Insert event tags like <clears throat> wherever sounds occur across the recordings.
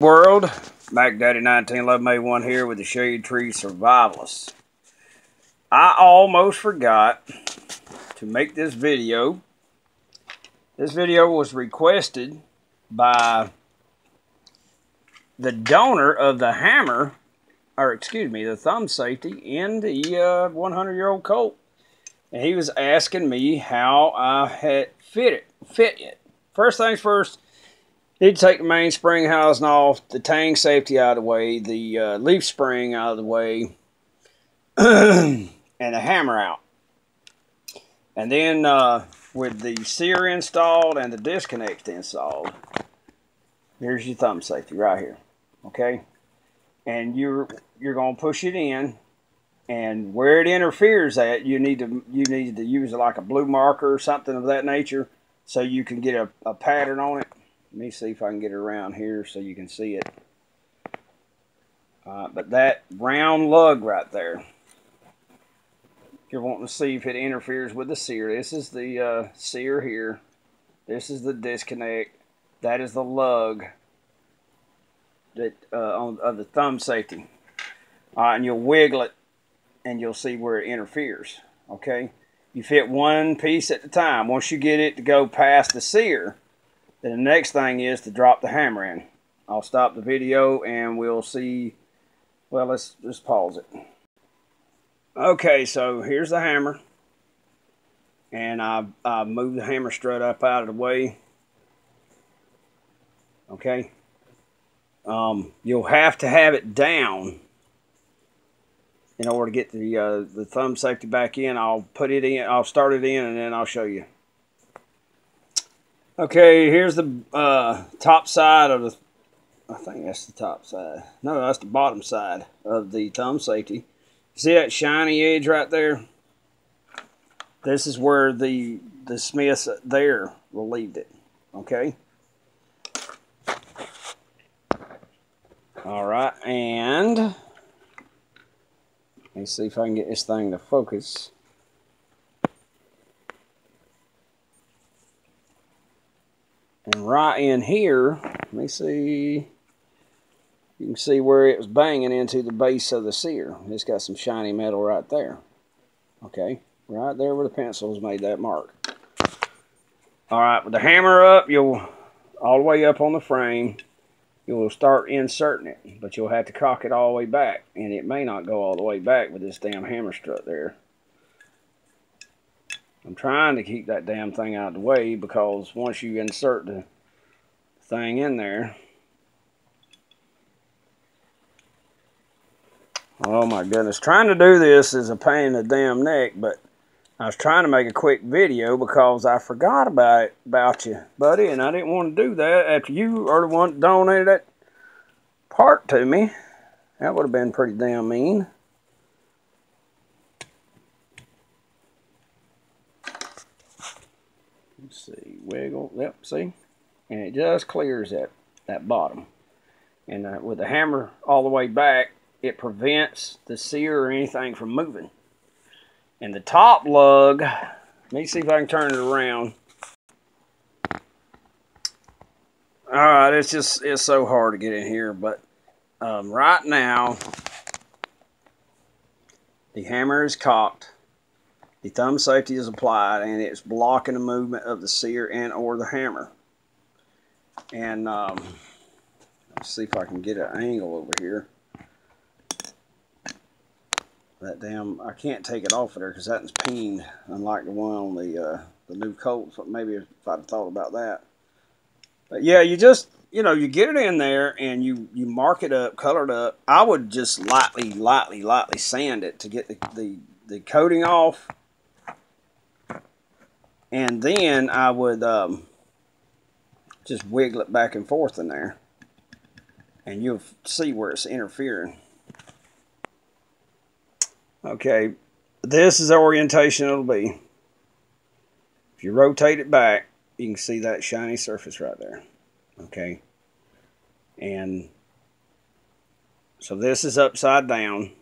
world, Mac Daddy 1911A1 here with the Shade Tree Survivalist. I almost forgot to make this video. This video was requested by the donor of the hammer, or excuse me, the thumb safety in the 100-year-old uh, Colt. And he was asking me how I had fit it, fit it. First things first, Need to take the mainspring housing off, the tang safety out of the way, the uh, leaf spring out of the way, <clears throat> and the hammer out. And then uh, with the sear installed and the disconnect installed, here's your thumb safety right here. Okay? And you're you're gonna push it in and where it interferes at you need to you need to use like a blue marker or something of that nature so you can get a, a pattern on it let me see if I can get it around here so you can see it. Uh, but that round lug right there, you're wanting to see if it interferes with the sear. This is the uh, sear here. This is the disconnect. That is the lug that uh, on, of the thumb safety. Right, and you'll wiggle it and you'll see where it interferes. Okay, you fit one piece at a time. Once you get it to go past the sear, then the next thing is to drop the hammer in. I'll stop the video and we'll see. Well, let's just pause it. Okay, so here's the hammer. And I, I moved the hammer strut up out of the way. Okay. Um, you'll have to have it down in order to get the uh, the thumb safety back in. I'll put it in. I'll start it in and then I'll show you. Okay, here's the uh, top side of the, I think that's the top side. No, that's the bottom side of the thumb safety. See that shiny edge right there? This is where the, the Smiths there relieved it, okay? All right, and let me see if I can get this thing to focus. And right in here, let me see, you can see where it was banging into the base of the sear. It's got some shiny metal right there. Okay, right there where the pencils made that mark. All right, with the hammer up, you'll, all the way up on the frame, you'll start inserting it, but you'll have to cock it all the way back, and it may not go all the way back with this damn hammer strut there. I'm trying to keep that damn thing out of the way because once you insert the thing in there, oh my goodness, trying to do this is a pain in the damn neck, but I was trying to make a quick video because I forgot about about you, buddy, and I didn't want to do that after you are the one that donated that part to me. That would have been pretty damn mean. Let's see, wiggle, yep, see? And it just clears that, that bottom. And uh, with the hammer all the way back, it prevents the sear or anything from moving. And the top lug, let me see if I can turn it around. Alright, it's just, it's so hard to get in here, but um, right now, the hammer is cocked the thumb safety is applied and it's blocking the movement of the sear and or the hammer. And um, let's see if I can get an angle over here. That damn, I can't take it off of there because that's peened, unlike the one on the uh, the new Colt. So Maybe if I'd thought about that. But yeah, you just, you know, you get it in there and you, you mark it up, color it up. I would just lightly, lightly, lightly sand it to get the, the, the coating off and then I would um, just wiggle it back and forth in there. And you'll see where it's interfering. Okay this is the orientation it'll be. If you rotate it back you can see that shiny surface right there. Okay. And so this is upside down.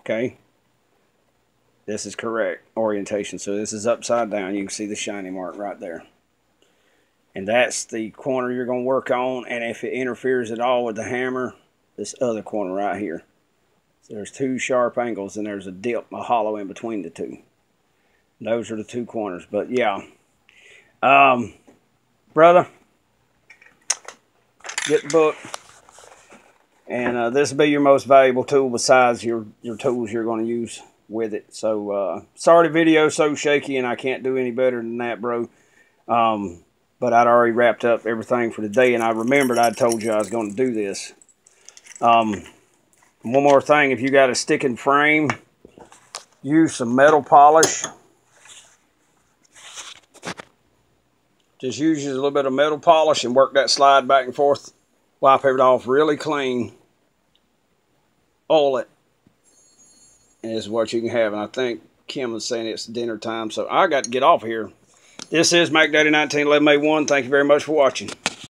Okay this is correct orientation. So this is upside down. You can see the shiny mark right there. And that's the corner you're going to work on. And if it interferes at all with the hammer, this other corner right here. So there's two sharp angles and there's a dip, a hollow in between the two. Those are the two corners. But yeah. Um, brother, get the book. And uh, this will be your most valuable tool besides your, your tools you're going to use with it. So, uh, sorry the video's so shaky and I can't do any better than that, bro. Um, but I'd already wrapped up everything for the day, and I remembered I told you I was going to do this. Um, one more thing, if you got a sticking frame, use some metal polish. Just use a little bit of metal polish and work that slide back and forth. Wipe it off really clean. Oil it. Is what you can have. And I think Kim was saying it's dinner time, so I got to get off here. This is Mac Daddy 1911A1. Thank you very much for watching.